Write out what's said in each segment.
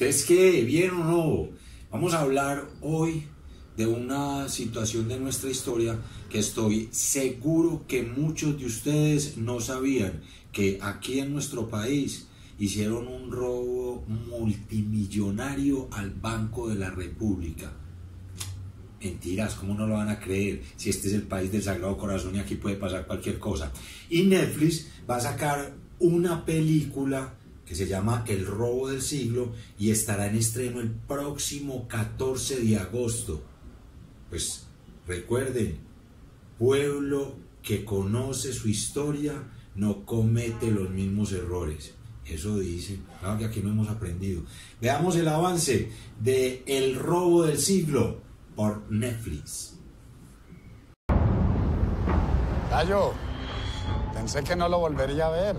Entonces, ¿qué? ¿Bien o no? Vamos a hablar hoy de una situación de nuestra historia que estoy seguro que muchos de ustedes no sabían que aquí en nuestro país hicieron un robo multimillonario al Banco de la República. Mentiras, ¿cómo no lo van a creer? Si este es el país del Sagrado Corazón y aquí puede pasar cualquier cosa. Y Netflix va a sacar una película que se llama El robo del siglo y estará en estreno el próximo 14 de agosto. Pues recuerden, pueblo que conoce su historia no comete los mismos errores. Eso dice, claro que aquí no hemos aprendido. Veamos el avance de El robo del siglo por Netflix. Gallo, pensé que no lo volvería a ver.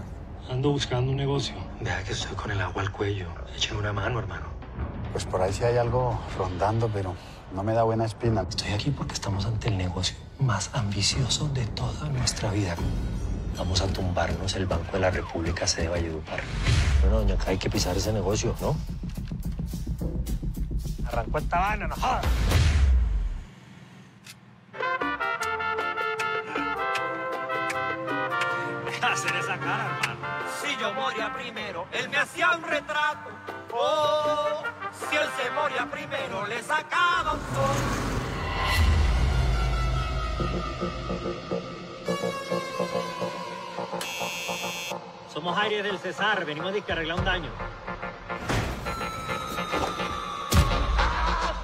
Ando buscando un negocio. Deja que estoy con el agua al cuello. Echen una mano, hermano. Pues por ahí sí hay algo rondando, pero no me da buena espina. Estoy aquí porque estamos ante el negocio más ambicioso de toda nuestra vida. Vamos a tumbarnos el Banco de la República se de Valledupar. Bueno, doña, acá hay que pisar ese negocio, ¿no? Arrancó esta vaina, no jodas. hacer esa cara, hermano. Si yo moría primero, él me hacía un retrato. Oh, si él se moría primero, le sacaba un sol. Somos Aries del Cesar, venimos de que arreglar un daño.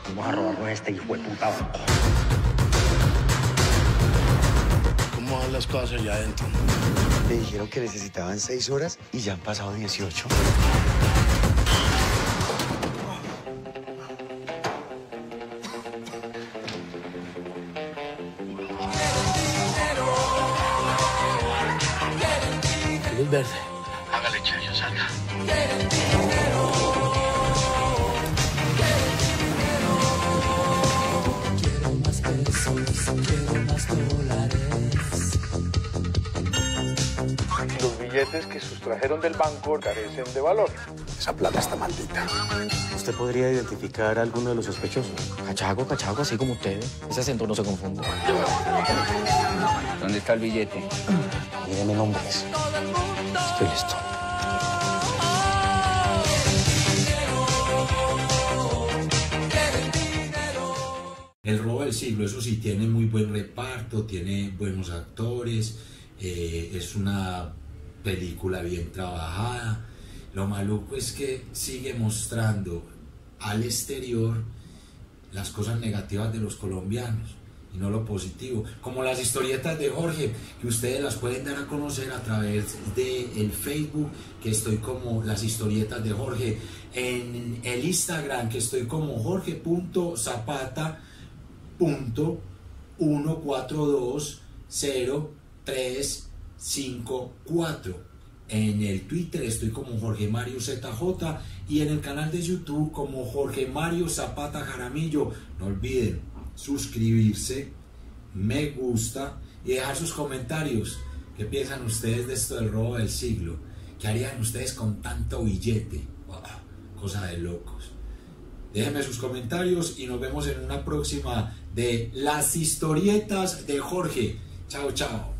Vamos a robarnos este hijo de puta banco. ¿Cómo van las cosas allá adentro? Le dijeron que necesitaban seis horas y ya han pasado 18. Luz verde. Hágale, chayo, salga. Billetes que sustrajeron del banco carecen de valor. Esa plata está maldita. ¿Usted podría identificar a alguno de los sospechosos? Cachaco, cachaco, así como usted. Ese acento no se confunde. ¿Dónde está el billete? Míreme nombres. Estoy listo. El robo del siglo, eso sí, tiene muy buen reparto, tiene buenos actores, eh, es una película bien trabajada. Lo maluco es que sigue mostrando al exterior las cosas negativas de los colombianos y no lo positivo, como las historietas de Jorge, que ustedes las pueden dar a conocer a través de el Facebook, que estoy como las historietas de Jorge, en el Instagram, que estoy como jorge.zapata punto 1420-354. En el Twitter estoy como Jorge Mario ZJ y en el canal de YouTube como Jorge Mario Zapata Jaramillo. No olviden suscribirse, me gusta y dejar sus comentarios. ¿Qué piensan ustedes de esto del robo del siglo? ¿Qué harían ustedes con tanto billete? Cosa de locos. Déjenme sus comentarios y nos vemos en una próxima de las historietas de Jorge. Chao, chao.